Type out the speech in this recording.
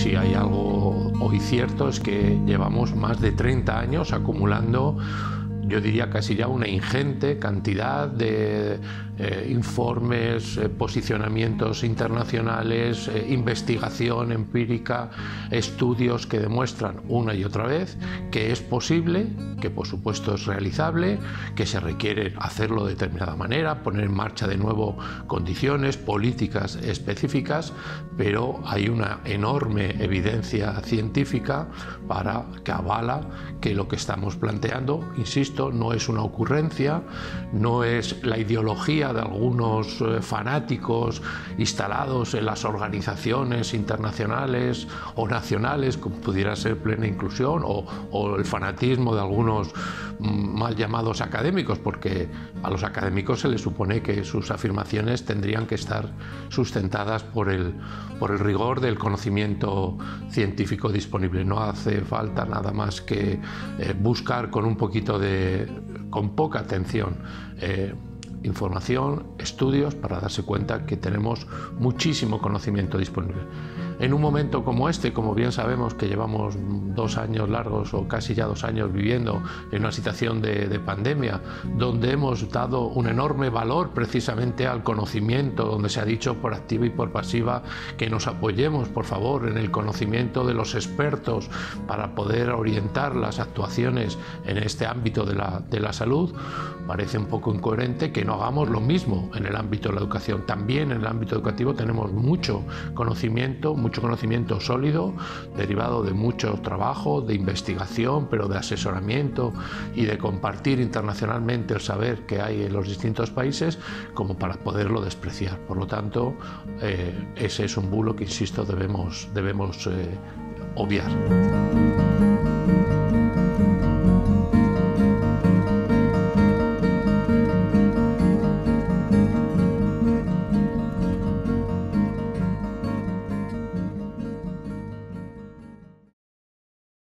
si hay algo hoy cierto es que llevamos más de 30 años acumulando yo diría casi ya una ingente cantidad de eh, informes, eh, posicionamientos internacionales, eh, investigación empírica, estudios que demuestran una y otra vez que es posible, que por supuesto es realizable, que se requiere hacerlo de determinada manera, poner en marcha de nuevo condiciones, políticas específicas, pero hay una enorme evidencia científica para que avala que lo que estamos planteando, insisto, no es una ocurrencia, no es la ideología de algunos eh, fanáticos instalados en las organizaciones internacionales o nacionales, como pudiera ser plena inclusión, o, el fanatismo de algunos mm, mal llamados académicos, porque a los académicos se les supone que sus afirmaciones tendrían que estar sustentadas por el, por el rigor del conocimiento científico disponible. No hace falta nada más que eh, buscar con un poquito de, con poca atención. Eh, información, estudios, para darse cuenta que tenemos muchísimo conocimiento disponible. En un momento como este, como bien sabemos que llevamos dos años largos o casi ya dos años viviendo en una situación de, pandemia, donde hemos dado un enorme valor precisamente al conocimiento, donde se ha dicho por activa y por pasiva que nos apoyemos, por favor, en el conocimiento de los expertos para poder orientar las actuaciones en este ámbito de la, de la salud, parece un poco incoherente que no hagamos lo mismo en el ámbito de la educación. También en el ámbito educativo tenemos mucho conocimiento, mucho conocimiento sólido, derivado de mucho trabajo, de investigación, pero de asesoramiento y de compartir internacionalmente el saber que hay en los distintos países, como para poderlo despreciar. Por lo tanto, eh, ese es un bulo que, insisto, debemos, debemos eh, obviar.